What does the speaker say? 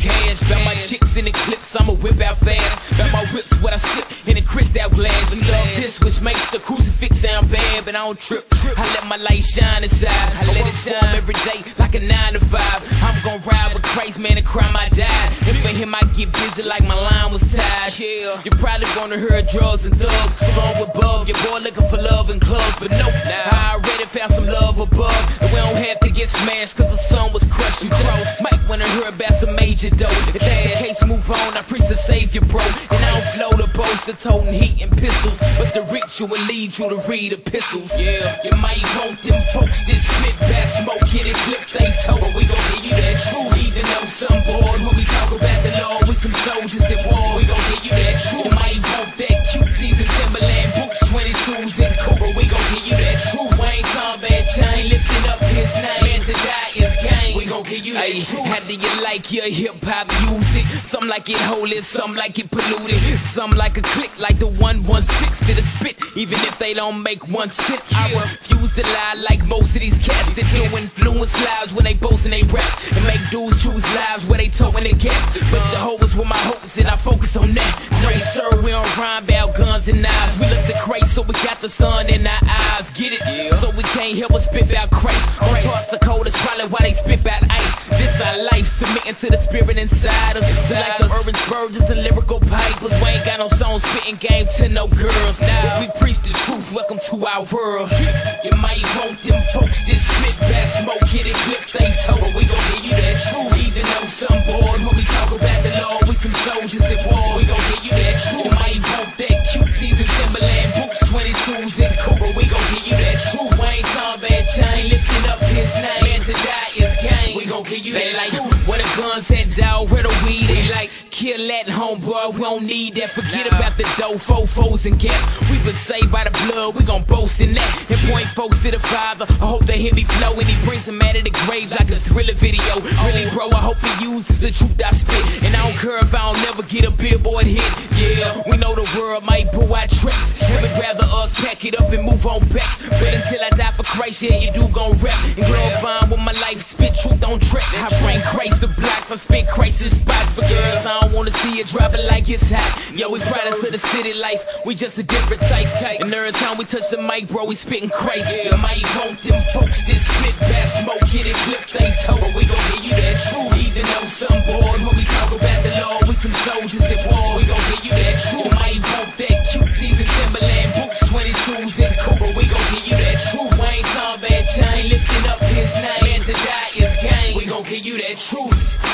cash. Got my chicks in the clips, I'ma whip out fast. Got my whips what I sip in a crystal glass. You love this, which makes the crucifix sound bad, but I don't trip. I let my light shine inside. I let it shine every day like a nine to five. I'm gon' ride with Christ, man, and cry my die. If for him, I get busy like my line tied. Yeah, you probably gonna hear drugs and thugs. Along with Bug, your boy looking for love and clubs, but nope. I already found some love above, and we don't have to get smashed, cause the sun was crushed. You just might wanna hear about some major dough. If that's the case, move on. I preach the savior, bro. And I don't flow the boats of toting heat and pistols, but the ritual will lead you to read epistles. Yeah, you might want them folks that spit bad smoke, get it clip lifting up his name, and to die is gain. We gon' give you Ay, truth. how do you like your hip hop music? Some like it holy, some like it polluted. Some like a Clique like the 116 that a spit, even if they don't make one one cent. I refuse to lie like most of these cats that do influence lives when they boast and they raps. And make dudes choose lives where they towing the gas. But uh. Jehovah's with my hopes and I focus on that. No sir, we don't rhyme about guns and knives. We look to Christ, so we got the sun in our eyes. Get it? We can't help but spit out Christ. Those hearts are cold, that's probably why they spit out ice. This our life, submitting to the spirit inside us. We like some urban Spurgeons and lyrical pipers. We ain't got no songs spitting game to no girls. Now we preach the truth, welcome to our world. You might want them folks that spit bad smoke, get it clip they but we gon' give you that truth. Even though some bored when we talk about the law with some soldiers at They like, where the guns at, dog, where the weed They like, kill that homeboy, we don't need that. Forget about the dough, fofos and gas We been saved by the blood, we gon' boast in that. And point folks to the father, I hope they hear me flow. And he brings them out of the grave like a thriller video. Really bro, I hope he uses the truth I spit. And I don't care if I don't never get a billboard hit. Yeah, we know the world might pull out tricks Heaven rather us pack it up and move on back. But until I die for Christ, yeah, you do gon' rap. And glorify him with my life, spit truth I bring Christ to blocks, I spit Christ in spots For girls, I don't wanna see it dropping like it's hot Yo, we riders to the city life, we just a different type. Type. And every time we touch the mic, bro, we spitting Christ. You might want them folks that spit bad smoke, get it clip they but we gon' give you that truth. Even though some bored when we talk about the law with some soldiers at war, we that truth.